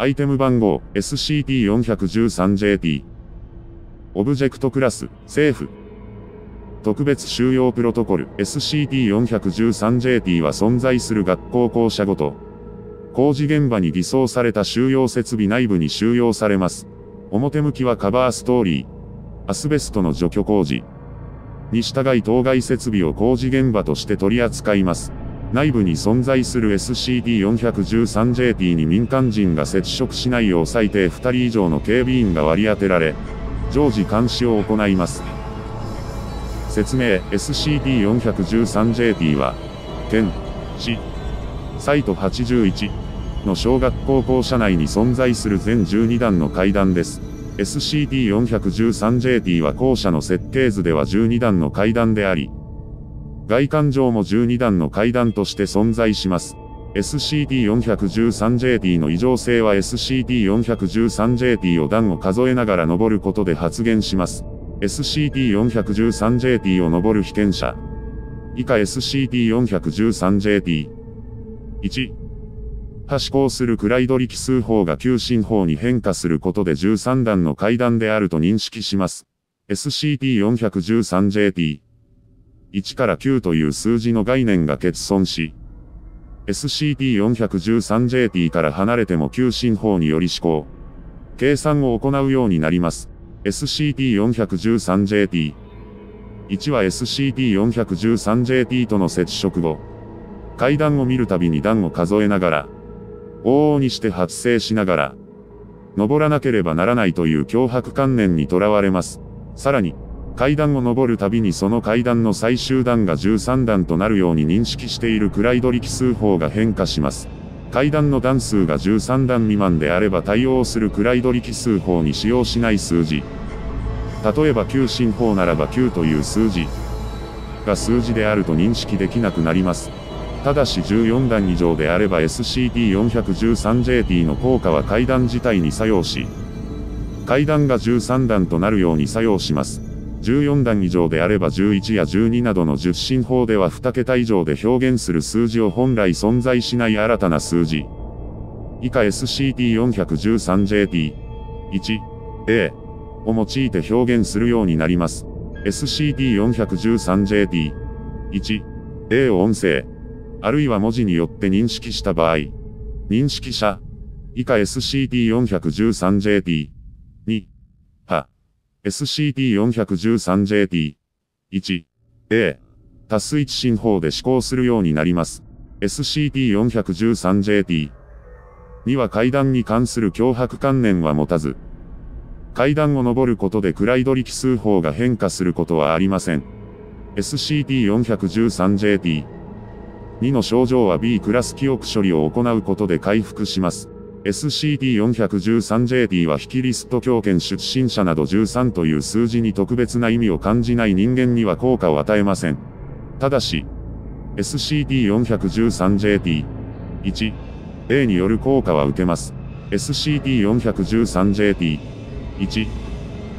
アイテム番号 SCP-413JT オブジェクトクラス、政府。特別収容プロトコル SCP-413JT は存在する学校校舎ごと、工事現場に偽装された収容設備内部に収容されます。表向きはカバーストーリー、アスベストの除去工事、に従い当該設備を工事現場として取り扱います。内部に存在する SCD-413JT に民間人が接触しないよう最低2人以上の警備員が割り当てられ、常時監視を行います。説明 SCD-413JT は、県、市、サイト81の小学高校舎内に存在する全12段の階段です。SCD-413JT は校舎の設計図では12段の階段であり、外観上も12段の階段として存在します。SCD-413JT の異常性は SCD-413JT を段を数えながら登ることで発現します。SCD-413JT を登る被験者。以下 SCD-413JT。1、発行する位取り奇数法が急進法に変化することで13段の階段であると認識します。SCP-413JT。1から9という数字の概念が欠損し、SCP-413JT から離れても急進法により思考、計算を行うようになります。SCP-413JT。1は SCP-413JT との接触後、階段を見るたびに段を数えながら、往々にして発生しながら、登らなければならないという脅迫観念にとらわれます。さらに、階段を登るたびにその階段の最終段が13段となるように認識しているクライド力数法が変化します。階段の段数が13段未満であれば対応するクライド力数法に使用しない数字。例えば9進法ならば9という数字が数字であると認識できなくなります。ただし14段以上であれば SCP-413JT の効果は階段自体に作用し、階段が13段となるように作用します。14段以上であれば11や12などの10進法では2桁以上で表現する数字を本来存在しない新たな数字。以下 SCP-413JT。1、A を用いて表現するようになります。SCP-413JT。1、A を音声。あるいは文字によって認識した場合、認識者、以下 SCP-413JT、2、SCP-413JT、1、A、多数一進法で施行するようになります。SCP-413JT、2は階段に関する脅迫観念は持たず、階段を登ることで位取奇数法が変化することはありません。SCP-413JT、2の症状は B クラス記憶処理を行うことで回復します。SCP-413JT は非キリスト教圏出身者など13という数字に特別な意味を感じない人間には効果を与えません。ただし、SCP-413JT、1、A による効果は受けます。SCP-413JT、1、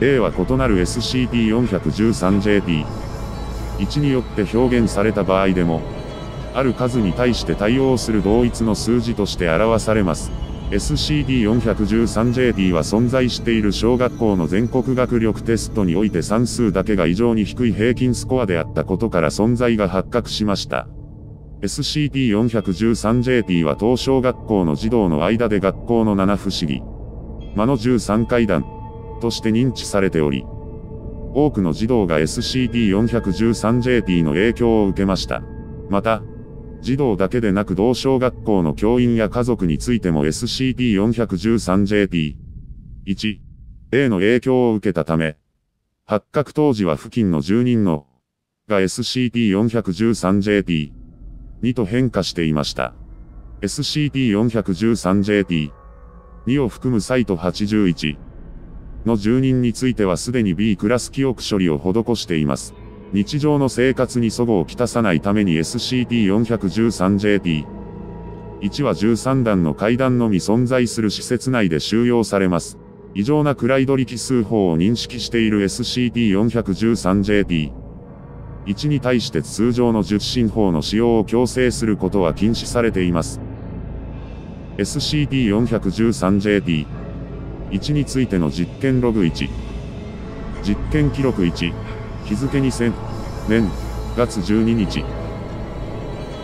A は異なる SCP-413JT、1によって表現された場合でも、ある数に対して対応する同一の数字として表されます。SCD-413JT は存在している小学校の全国学力テストにおいて算数だけが異常に低い平均スコアであったことから存在が発覚しました。SCD-413JT は当小学校の児童の間で学校の七不思議、魔の13階段として認知されており、多くの児童が SCD-413JT の影響を受けました。また、児童だけでなく同小学校の教員や家族についても SCP-413JT1 A の影響を受けたため、発覚当時は付近の住人のが SCP-413JT2 と変化していました。SCP-413JT2 を含むサイト81の住人についてはすでに B クラス記憶処理を施しています。日常の生活に齟齬をきたさないために SCP-413JT1 は13段の階段のみ存在する施設内で収容されます。異常なクライド力数法を認識している SCP-413JT1 に対して通常の受信法の使用を強制することは禁止されています。SCP-413JP。1についての実験ログ1。実験記録1。日付2000年月12日。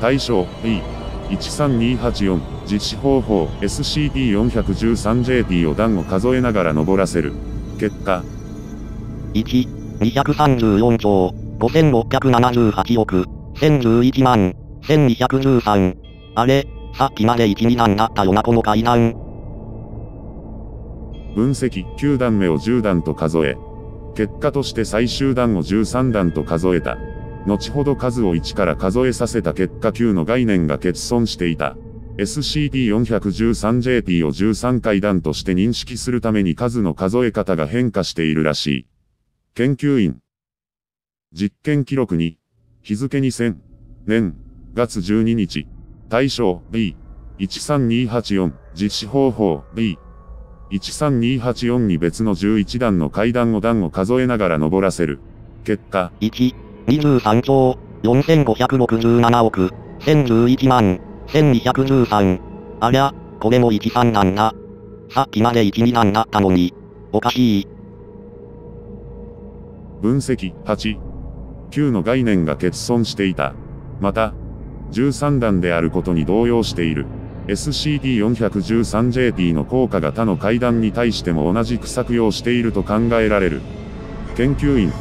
対象 B13284。実施方法 SCP-413JP を段を数えながら登らせる。結果。1、234兆、5678億、1011万、1213。あれ、さっきまで1、2段だったよなこの階段。分析9段目を10段と数え、結果として最終段を13段と数えた。後ほど数を1から数えさせた結果9の概念が欠損していた。SCP-413JP を13階段として認識するために数の数え方が変化しているらしい。研究員。実験記録に、日付2000年月12日。対象 B13284 実施方法 B B13284 に別の11段の階段を段を数えながら登らせる。結果1、23兆4567億1011万1213。ありゃ、これも13なんだ。さっきまで12段だったのに。おかしい。分析8。9の概念が欠損していた。また、13段であることに動揺している。SCP-413JP の効果が他の階段に対しても同じく作用していると考えられる。研究員。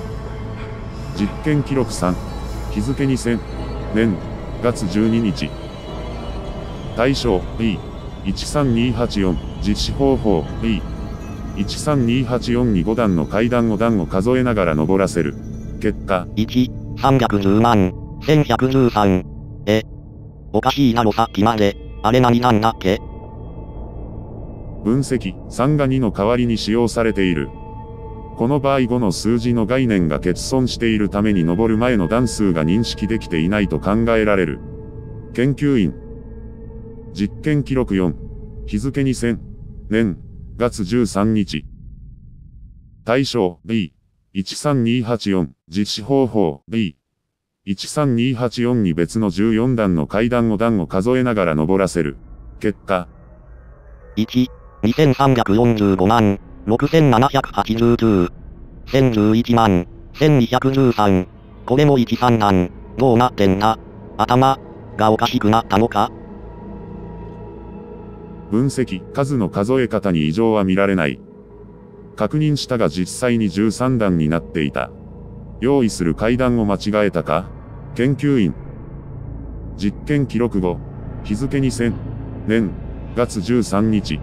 実験記録3。日付2000年月12日。対象 B13284 実施方法 B13284 に5段の階段を段を数えながら登らせる。結果1、310万、1113。え、おかしいなろさっきまで、あれ何なんだっけ？分析3が2の代わりに使用されている。この場合5の数字の概念が欠損しているために登る前の段数が認識できていないと考えられる。研究員。実験記録4。日付2000年月13日。対象 B13284 実施方法 B B13284 に別の14段の階段を段を数えながら登らせる。結果1、2345万6789、1011万、1213。これも13段、どうなってんだ頭、がおかしくなったのか分析、数の数え方に異常は見られない。確認したが実際に13段になっていた。用意する階段を間違えたか研究員。実験記録後、日付2000年月13日。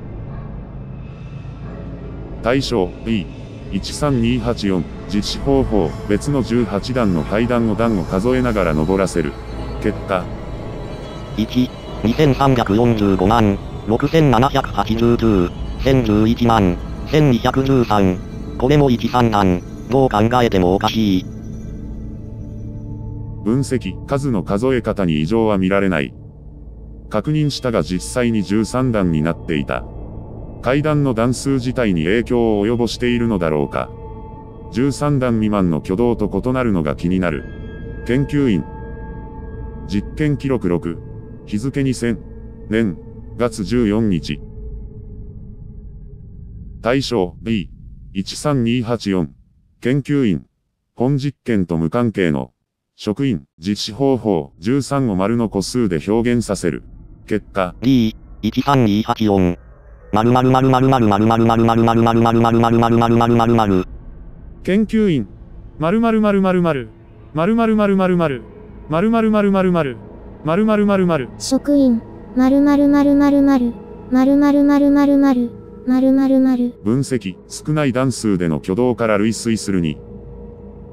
対象 B13284 実施方法別の18段の階段を段を数えながら登らせる。結果1、2345万6789、1011万1213。これも13段。どう考えてもおかしい。分析、数の数え方に異常は見られない。確認したが実際に13段になっていた。階段の段数自体に影響を及ぼしているのだろうか。13段未満の挙動と異なるのが気になる。研究員。実験記録6。日付2000年月14日。対象 B13284。研究員。本実験と無関係の職員、実施方法13を丸の個数で表現させる。結果 D13284。〇〇〇〇〇〇〇〇〇〇〇〇〇〇〇〇〇〇〇研究員。〇〇〇〇〇。〇〇〇〇〇。〇〇〇〇〇。〇〇〇〇。職員、まるまるまるまるまる、まるまるまるまるまる、まるまるまる。分析、少ない段数での挙動から類推するに、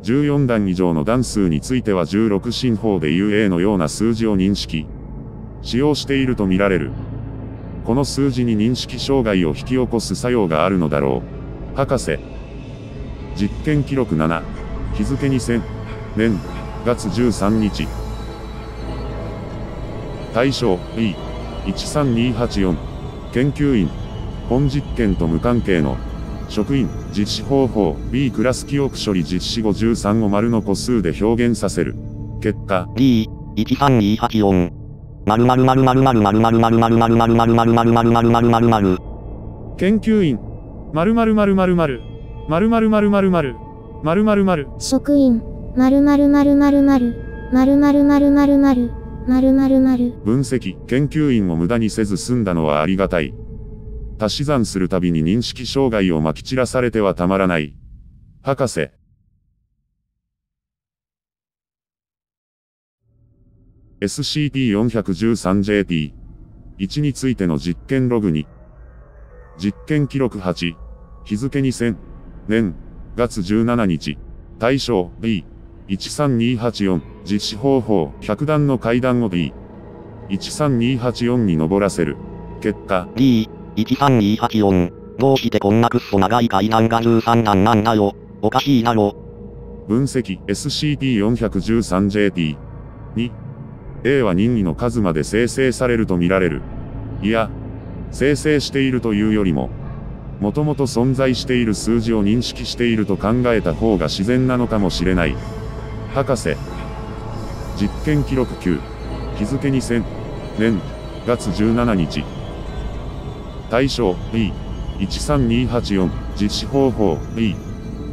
14段以上の段数については16進法で UA のような数字を認識、使用しているとみられる。この数字に認識障害を引き起こす作用があるのだろう。博士。実験記録7。日付2000年月13日。対象 B13284。研究員。本実験と無関係の職員、実施方法 B クラス記憶処理実施後13を丸の個数で表現させる。結果 D、13284。まるまるまるまるまるまるまるまるまるまるまるまるまる研究員まるまるまるまるまるまるまるまるまるまるまるまるまる職員、まるまるまるまるまる、まるまるまるまるまる、まるまるまる。分析、研究員を無駄にせず済んだのはありがたい。足し算するたびに認識障害をまき散らされてはたまらない。博士。SCP-413JP。1についての実験ログに。実験記録8。日付2000年月17日。対象 B。13284実施方法100段の階段を B。13284に登らせる。結果 D、13284。どうしてこんなくっそ長い階段が13段なんだよ。おかしいだろ。分析 SCP-413JP。2。A は任意の数まで生成されるとみられる。いや、生成しているというよりも、もともと存在している数字を認識していると考えた方が自然なのかもしれない。博士。実験記録9。日付2000年月17日。対象 B。13284実施方法 B。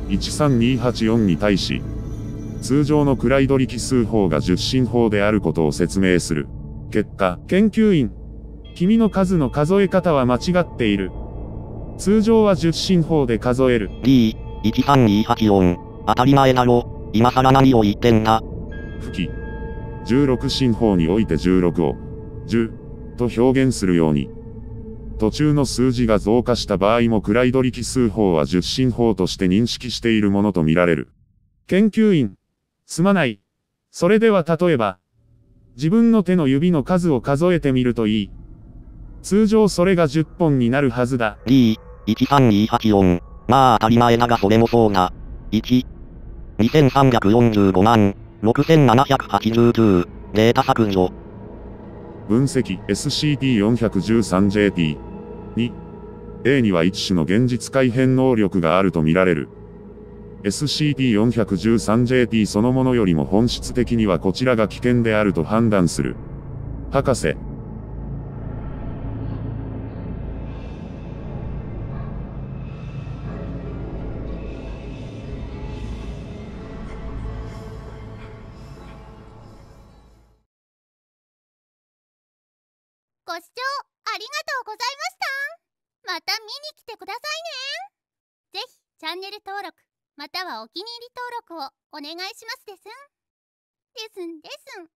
13284に対し、通常の位取奇数法が十進法であることを説明する。結果、研究員君の数の数え方は間違っている。通常は十進法で数える。D、13284。当たり前だろ。今更何を言ってんだ。吹き。16進法において16を、10と表現するように。途中の数字が増加した場合も位取奇数法は十進法として認識しているものとみられる。研究員すまない。それでは例えば、自分の手の指の数を数えてみるといい。通常それが10本になるはずだ。D、13284。まあ当たり前だがそれもそうだ。1、2345万、6789。データ削除。分析 SCP-413JP。2。A には一種の現実改変能力があるとみられる。SCP-413JP そのものよりも本質的にはこちらが危険であると判断する。博士。ご視聴ありがとうございました。また見に来てくださいね。ぜひチャンネル登録またはお気に入り登録をお願いしますですん。ですんですん。